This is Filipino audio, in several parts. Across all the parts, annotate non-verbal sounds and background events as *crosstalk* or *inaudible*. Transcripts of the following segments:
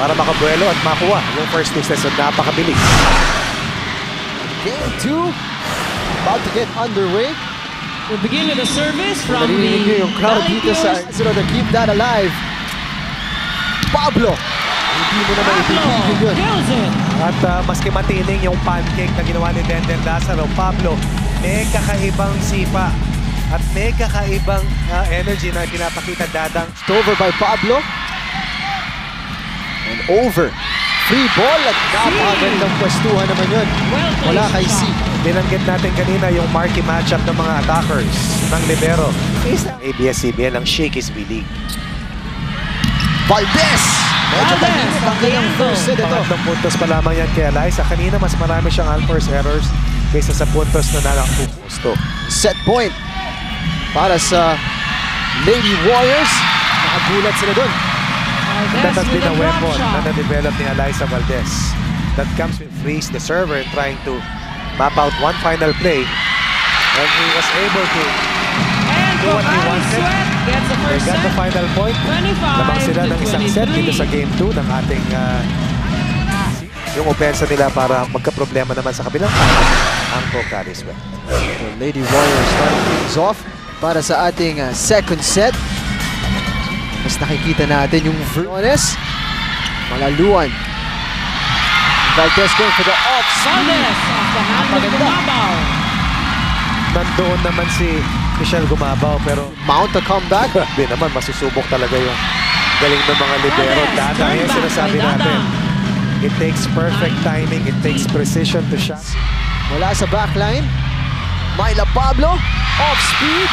para makabuelo at makuha yung first two sets at napakabilis. Game 2, about to get underway. We begin with a service from Narinig niyo the yung crowd dito sa. Sunod to keep that alive. Pablo! Hindi mo na Pablo maipipigil yun. At ah, maski matining yung pancake na ginawa ni Denden Lazaro, Pablo, may kakaibang sipa at may kakaibang ah, energy na pinapakita dadang Over by Pablo. And over. Free ball at napakagandang pwestuhan naman yun. Wala kay C. Binanggit natin kanina yung marquee matchup ng mga attackers ng Libero. ABS-CBN ang Shakey's B-League. Valdez! Medyo Valdez, ang kanyang Valdez. first set ito. Pangatlong puntos pa lamang yan kay Eliza. Kanina mas marami siyang unforced errors kaysa sa puntos na nakakusto. Set point para sa Lady Warriors. Nakagulat sila doon. That has been a weapon shot. na na-develop ni Eliza Valdez. That comes with freeze the server and trying to map out one final play. And he was able to And do what he wanted. Gets the They first got the final point. 25 Lamang sila to ng isang set dito sa 23. game 2 ng ating ah, yung opensa nila para magka-problema naman sa kabilang side ang Pocari Sweat. Lady Warriors starting things off para sa ating uh, second set. Mas nakikita natin yung Vernes. Malaluan. Valdez going for the off-speed. Valdez off the hand of Napaganda. Gumabaw. Nandoon naman si Michelle Gumabaw pero Mount a comeback. grabe *laughs* naman masusubok talaga yung galing ng mga libero. Dada, back sinasabi natin. It takes perfect timing, it takes precision to shot. Mula sa backline. Myla Pablo. Off-speed.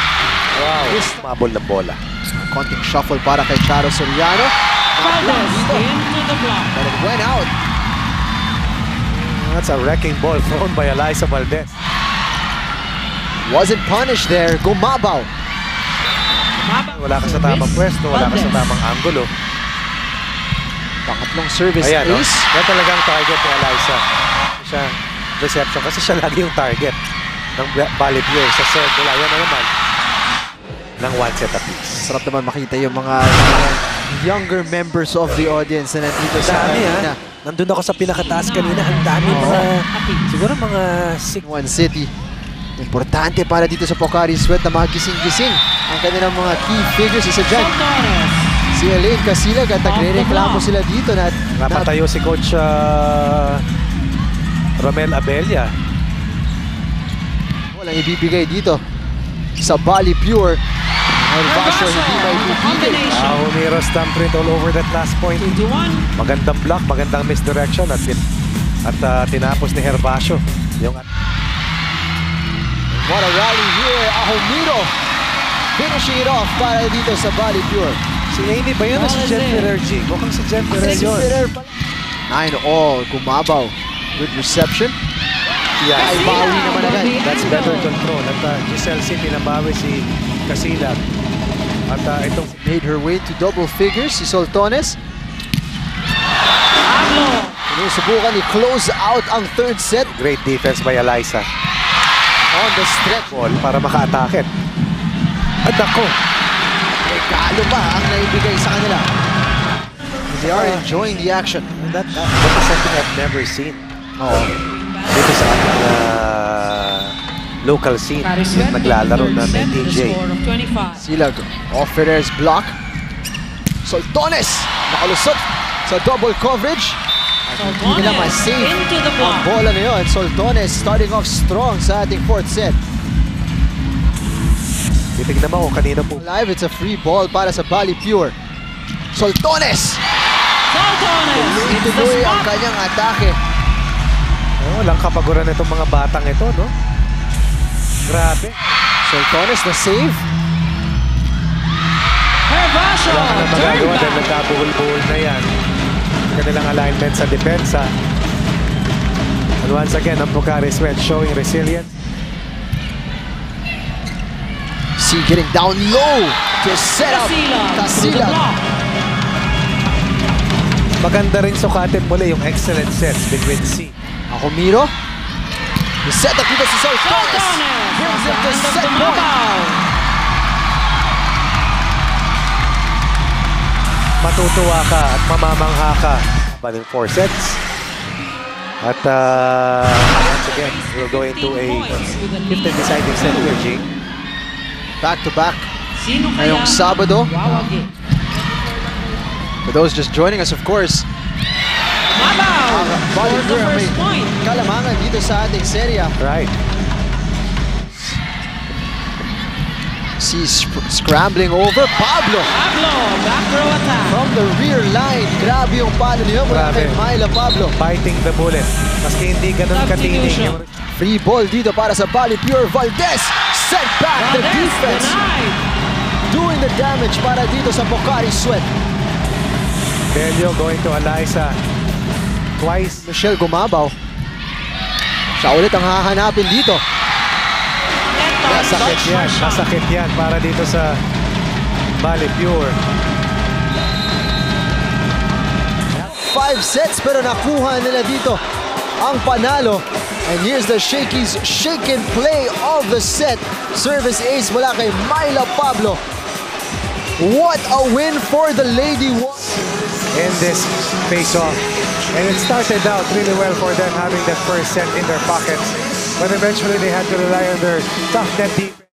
Wow, Yes. mabol ng bola. Konting shuffle para kay Charo Soriano. Valdez Nablock dito. into the block. But it went out. That's a wrecking ball thrown by Eliza Valdez. Wasn't punished there. Gumabaw. Wala ka sa tamang pwesto, wala ka sa tamang angulo. Pangatlong service Ayan, no? ace. yan talagang target ni Eliza. Siya, reception kasi siya lagi yung target ng Valley Pure sa circle. Ayan na naman. Ng one set apiece. Sarap naman makita yung mga, younger members of the audience na nandito sa Dami arena. ha. Nandun ako sa pinakataas kanina. Ang dami Oo. mga, siguro mga six. One City. Importante para dito sa Pocari Sweat na magising-gising ang kanilang mga key figures. Isa dyan, si Elaine Casilag at nagre-reklamo sila dito na, na Napatayo si Coach ah, Romel Abella. walang ibibigay dito sa Bali Pure. Herbacio hindi may combination. Ah, Humiro stamp print all over that last point. 21. Magandang block, magandang misdirection at tin at ah, tinapos ni Herbacio yung What a rally here. Ahomiro finishing it off para dito sa Bali Pure. si Amy ba yun o si Jen. Ferrer G? Mukhang si Jen Ferrer yun. Consider- Nine all. Gumabaw. Good reception. Yeah, Ay, Casilla, bawi naman agad. that's better control. At uh, Giselle C. pinabawi si Casilag. At ah, itong Made her way to double figures si Soltones. Pablo. Sinusubukan i-close out ang third set great defense by Eliza. on the stretch. Ball para maka-atake. At ako, Regalo pa ang naibigay sa kanila. They are enjoying the action. that, that, that is something I've never seen. Oo. Dito sa ating ah, local scene. Naglalaro na the DJ. score of 25. Silag. Offerer's block. Soltones. Nakalusot sa double coverage. Hindi nila ma-save into the ang block. bola na yun. Soltones starting off strong sa ating fourth set. Titignan mo kung kanino po. Live, it's a free ball para sa Bali Pure. Soltones! Soltones into the Tuloy ang kanyang atake. Oh, walang kapaguran itong mga batang ito, no? Grabe. Soltones na save. Herbacio. Wala na Turn magagawa dahil nagkabuhol-buhol na yan. Kanilang alignment sa depensa. And once again, ang Pocari Sweat showing resilience. C getting down low to set up block. Maganda rin sukatin muli yung excellent sets between C. Acomiro. The set up si Soltones. Soltones. Brings it the to set point. Matutuwa ka at mamamangha ka. Baling four sets. At uh, once again, we'll go into a fifth and deciding set here, Jing. Back to back. Ngayong Sabado. For those just joining us, of course, Mabaw! For Bali the first point. kalamangan dito sa ating serya. Right. Si sp- scrambling over. Pablo Pablo, back row attack. from the rear line. Grabe yung palo niyo mula Grabe. kay Myla Pablo. Biting the bullet. Maski hindi ganun katining Substitution. yung Free ball dito para sa Bali Pure Valdez. Sent back the Valdez defense. denied. Doing the damage para dito sa Pocari Sweat. Delio going to Eliza twice. Michelle Gumabaw. Siya ulit ang hahanapin dito. Masakit yan. Masakit yan para dito sa Bali Pure. Five sets pero nakuha nila dito ang panalo. And here's the Shakey's shake and play of the set. Service ace mula kay Myla Pablo. What a win for the Lady One. in this face-off. And it started out really well for them having that first set in their pockets. But eventually they had to rely on their tough net defense.